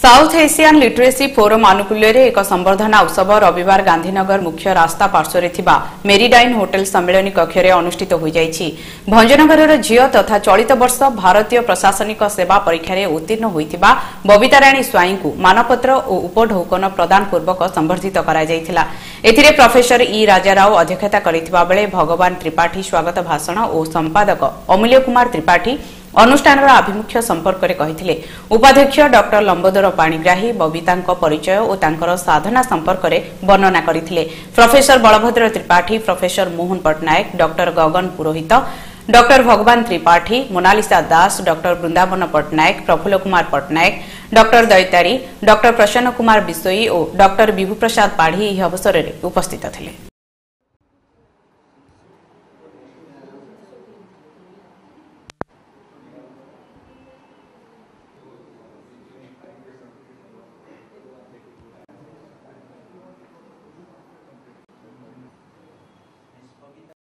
South Asian literacy forum ଆନୁକୂଲ୍ୟରେ ଏକ ସମ୍ବର୍ଦ୍ଧନା ଉତ୍ସବ ରବିବାର ଗାନ୍ଧୀନଗର ମୁଖ୍ୟ ରାସ୍ତା ପାର୍ଶ୍ୱରେ ଥିବା ମେରିଡାଇନ୍ ହୋଟେଲ ସମ୍ମିଳନୀ କକ୍ଷରେ ଅନୁଷ୍ଠିତ ହୋଇଯାଇଛି। ଭଞ୍ଜନଗରର ଝିଅ ତଥା ଚଳିତ ବର୍ଷ ଭାରତୀୟ ପ୍ରଶାସନିକ ସେବା ପରୀକ୍ଷାରେ ଉତ୍ତୀର୍ଣ୍ଣ ହୋଇଥିବା ବବିତାରାଣୀ ସ୍ୱାଇଁଙ୍କୁ ମାନପତ୍ର ଓ ଉପଢୌକନ ପ୍ରଦାନ ପୂର୍ବକ ସମ୍ବର୍ଦ୍ଧିତ କରାଯାଇଥିଲା। ଏଥିରେ ପ୍ରଫେସର ଇ ରାଜାରାଓ ଅଧ୍ୟକ୍ଷତା କରିଥିବା ବେଳେ ଭଗବାନ ତ୍ରିପାଠୀ ସ୍ୱାଗତ ଭାଷଣ ଓ ସମ୍ପାଦକ ଅମୂଲ୍ୟ କୁମାର ତ୍ରିପାଠୀ ଅନୁଷ୍ଠାନର ଆଭିମୁଖ୍ୟ ସମ୍ପର୍କରେ କହିଥିଲେ। ଉପାଧ୍ୟକ୍ଷ ଡକ୍ଟର ଲମ୍ବୋଦର ପାଣିଗ୍ରାହୀ ବବିତାଙ୍କ ପରିଚୟ ଓ ତାଙ୍କର ସାଧନା ସମ୍ପର୍କରେ ବର୍ଣ୍ଣନା କରିଥିଲେ। Professor Balabhadra Tripathy professor Mohan Pattnaik doctor Gagan Purohit doctor Bhagaban Tripathy Monalisa Das doctor Brundaban Pattnaik Prafulla Kumar Pattnaik doctor Daitari doctor Prasanna Kumar Bishoi ଓ ଡକ୍ଟର ବିଭୁ ପ୍ରସାଦ ପାଢ଼ୀ ଏହି ଅବସରରେ ଉପସ୍ଥିତ ଥିଲେ।